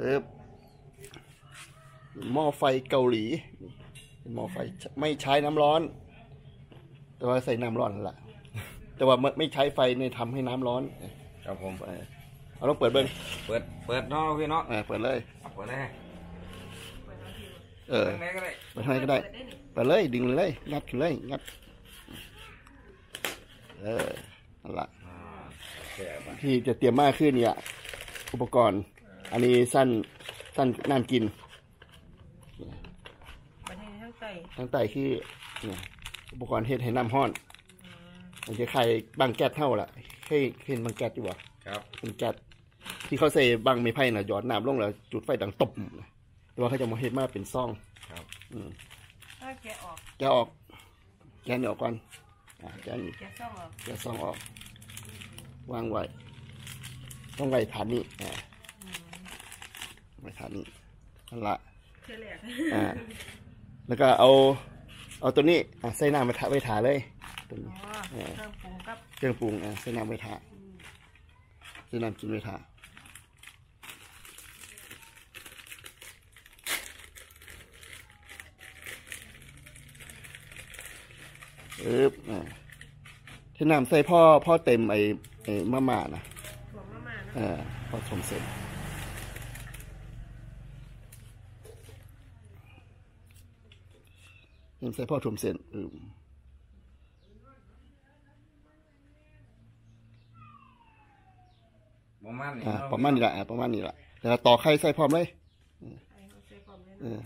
ปึ๊บหม้อไฟเกาหลีเป็นหม้อไฟไม่ใช้น้ำร้อน แต่ว่าใส่น้ำร้อนนั่นแหละแต่ว่าไม่ไม่ใช้ไฟในทำให้น้ำร้อนครับผมเออเอาลองเปิดเบิ้งเปิดเปิดเนาะพี่เนาะอ่าเปิดเลยเปิดเลยเออทางไหนก็ได้เปิดให้ก็ได้เปิดเลยดึงเลยงัดขึ้นเลยงัดเออนั่นละอ่าโอเคไปที่จะเตรียมมากขึ้นเนี่ย อุปกรณ์ อันนี้สั้นสั้นน้ำกินประเทศทั้งไตทั้งไตคือเนี่ยอุปกรณ์เฮ็ดให้น้ำห้อนมันจะใครบางแก๊สเท่าล่ะเคยเคยเห็นบางแก๊สอยู่บ่ครับบางแก๊สที่เขาใส่บางไม้ไผ่น่ะหยอดน้ำลงแล้ว จุดไฟดังตบแต่ว่าเขาจะมาเฮ็ดมาเป็นซ่องครับ อืมถ้าแกะออกแกะออกแกะนี่ออกก่อนอ่าแกะนี่แกะซ่องออกแกะซ่องออกวางไว้ต้องไว้ฐานนี้อ่า ไว้ฐานนี้นั่นละเชื่อแหลกอ่าแล้วก็เอา เอาตัวนี้อะใส่น้ำไปทาไว้ทาเลยตัวนี้อ๋อเครื่องปรุงกับเครื่องปรุงอะใส่น้ำไว้ทาใส่น้ำกินไว้ทาอึ๊บอ่าใส่น้ำใส่พ่อพ่อเต็มไอ้ไอ้มะม่านะถั่วมะม่านะเออพอชมเสร็จ ยังใส่พ่อถมเสร็จอืมประมาณนี้อ่าเนาประมาณนี้แหละอ่าประมาณนี้แหละแต่เราต่อไข่ใส่พร้อมเลยไอ้เขาใส่ความเลยเออ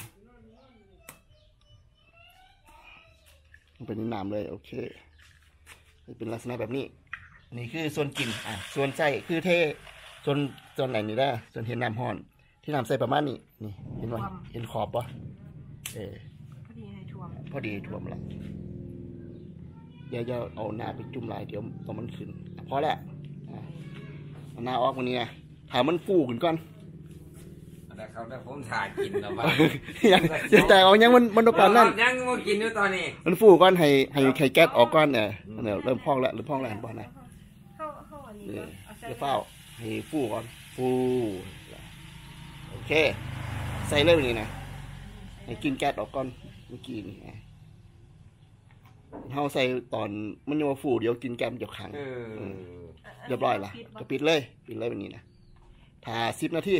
ลงไปในน้ำเลย โอเคเป็นลักษณะแบบนี้ นี่คือส่วนกินอะส่วนใส่คือเทส่วนส่วนไหนนี่ได้ส่วนเห็นน้ำห้อน ที่น้ำใส่ประมาณนี้นี่ เห็นว่าเห็นขอบปะเออพอดีให้ท่วม พอดีท่วมละเดี๋ยวจะเอาหน้าไปจุ่มลายเดี๋ยวตอนมันขึ้นอะพอแล้วอะเอาหน้าออกวันนี้ไงถามมันฟูขึ้นก่อนแต่เขาแต่ผมถ่ายกินแล้วว่ายังยังแต่เอายังมันมันต้องการนั่นยังมากินอยู่ตอนนี้มันฟูก่อนให้ให้ไข่แก๊สออกก่อนเนี่ยเนี่ยเริ่มพองแล้วเริ่มพองแล้วเห็นป่ะนะเข้าเข้าอันนี้นี่ก็เอาใส่เดี๋ยวเฝ้าให้ฟูก่อนฟูโอเค ใส่เลยวันนี้นะให้กินแก๊สออกก่อนเมื่อกี้นี่อะ เฮาใส่ตอนมันยังว่าฟูเดี๋ยวกินแก๊สมันจะขัง เออ เรียบร้อยละปิดบ่จะปิดเลยปิดเลยแบบนี้นะทาสิบนาที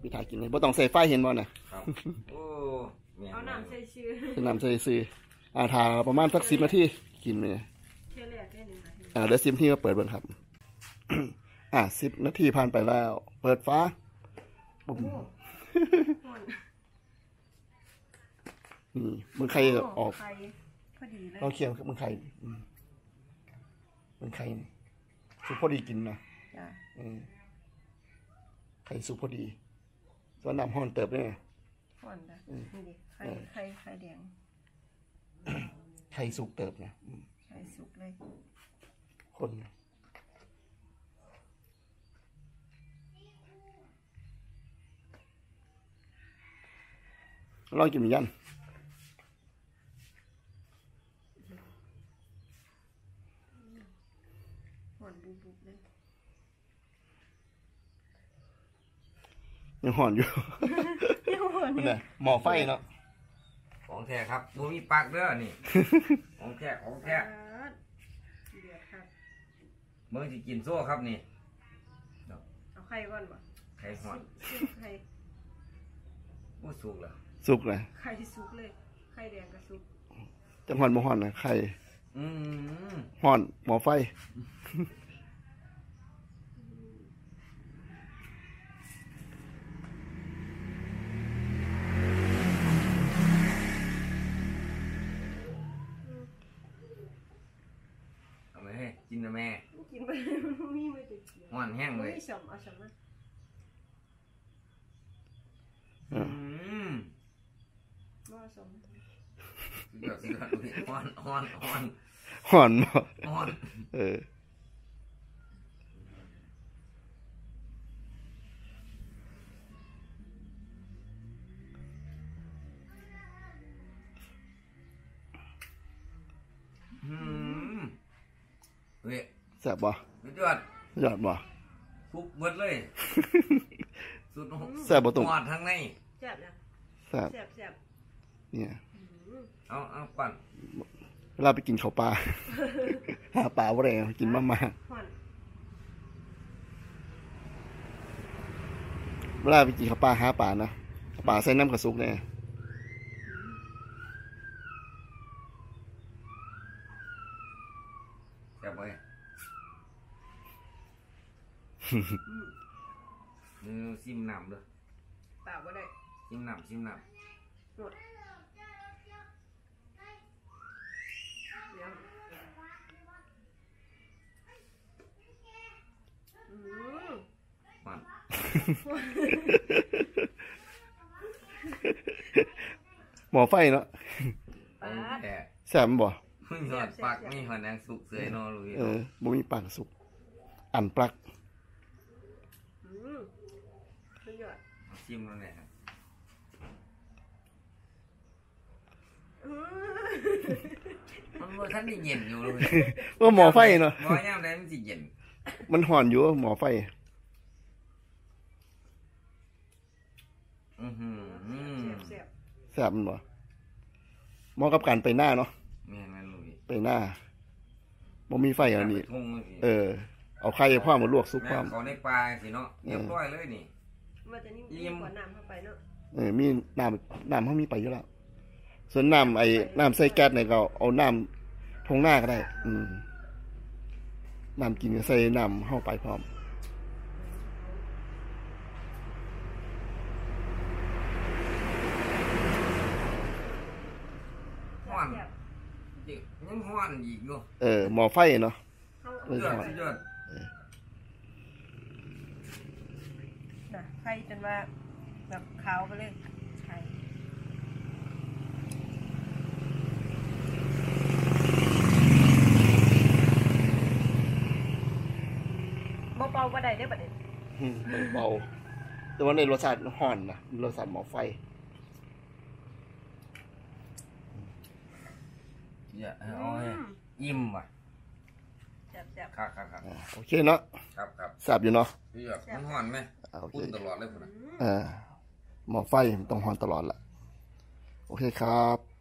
ปิดทากินเลยบ่ต้องใส่ไฟเห็นบ่น่ะครับ โอ้แม่เอาน้ำใส่ชื่อจะนำใส่ซื้ออ่าทาประมาณสักสิบนาทีกินไปเลยเชื่อแหลกได้หนึ่งนาทีอ่าเดี๋ยวสิบนาทีก็เปิดเบิ่งครับ อ่าสิบนาทีผ่านไปแล้ว เปิดฟ้าปุ๊บ โอ้ห่อ นนี่มึงใครออกไข่พอดีเลยเราเคียงกับมึงใครอืมมึงใครนี่สุกพอดีกินนะจ้ะเออไข่สุกพอดีส่วนน้ำห้อนเติบเนี่ยห่อนจ้ะนี่ดิไข่เออไข่ไข่แดงไข่สุกเติบนะอืมไข่สุกเลย คนลองกินหมูยัน ห่อนบุบบุบเลย ยังห่อนอยู่ห่อนมันน่ะหมอไฟเนาะของแท้ครับบ่มีปากเด้อนี่ ของแท้ของแท้เดือดครับเมื่อสิกินโซ่ครับนี่เอาไข่ก่อนบ่ไข่หอดซิมไข่อู้สุกแล้วสุกเลยไข่สุกเลยไข่แดงก็สุกจังห่อนบ่ห่อนนะไข่อืมห่อนหมอไฟ อนแห้งมันเลยมีสมเอาสมมาอ่าอืมบ่สมสุดยอดสุดยอดดูดิฮ้อนฮ้อนฮ้อนห่อนบ่ฮ้อนเอออืมเฮ้ยแซ่บบ่สุดยอดยอดบ่ ทุบเบิดเลย สุดแซ่บบ่ตุ่ม หอดทั้งในแซ่บนะแซ่บแซ่บแซ่บเนี่ย อืมเอาเอาปั่นเวลาไปกินข้าวปลา หาปลาบ่ได้กินมามาห่อนเวลาไปกินข้าวปลาหาปลานะปลาใส่น้ำกระซุกเนี่ย แซ่บไป อืมมือซิมน้ำเด้อเปล่าก็ได้ซิมน้ำซิมน้หมดเดี๋ยวอืมำปั่นหมอไฟเนาะปลาของแท้แซ่บมันบ่มึงหอดปักมีหอดนางสุกเสยเนอลุยเออบ่มีปลากระซุกอันปลักอืม สุดยอดซิมแล้วเนี่ยครับอืมมันว่าท่านได้เย็นอยู่เลยว่าหมอไฟเนาะหมอย่ามใดมันสิเย็น มันห่อนอยู่หมอไฟ อือหืออืมแซ่บแซ่บมันบ่เหมาะกับการไปหน้าเนาะแม่นแม่นลุยไปหน้าบ่มีไฟอันนี้ไปทุ่งมันสิเออ เอาไข่พ่อมาลวกซุปแม่พ่อนเขาในปลาสิเนาะเรียบร้อยเลยนี่ ๆมันจะนิ่มอิ่มกว่าน้ำเข้าไปเนาะเออมีน้ำน้ำเขามีไปอยู่แล้วส่วนน้ำไอ้น้ำใส่แก๊สเนี่ยก็เอาน้ำทงหน้าก็ได้ อืมน้ำกินก็ใส่น้ำเข้าไปพร้อมฮ้อนแซ่บจิยังฮ้อนอีกอยู่เออหมอไฟเนาะๆเข้าเออยอดสุดยอด น่ะ ไข่จนว่าแบบขาวไปเลยไข่บ่เป่าบ่ได้เด้อบัดนี้อืมเบาๆแต่ว่าในรสชาติห่อนนะรสชาติหมอไฟ อย่าเอาให้อิ่มว่ะแซ่บครับครับครับอ่าโอเคเนาะครับครับแซ่บอยู่เนาะพี่แบบมันฮ้อนไหมอ่า โอเคอุ่นตลอดเลยพุ่นน่ะๆอืมเออหมอไฟมันต้องห่อนตลอดละโอเคครับ